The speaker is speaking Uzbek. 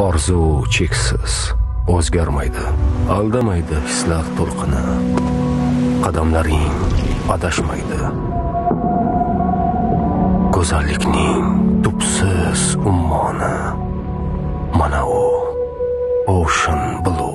orzu cheksiz o'zgarmaydi aldamaydi hislar to'lqini. Qadamlaring adashmaydi. Go'zallikning tubsiz ummoni. Mana u ocean blue.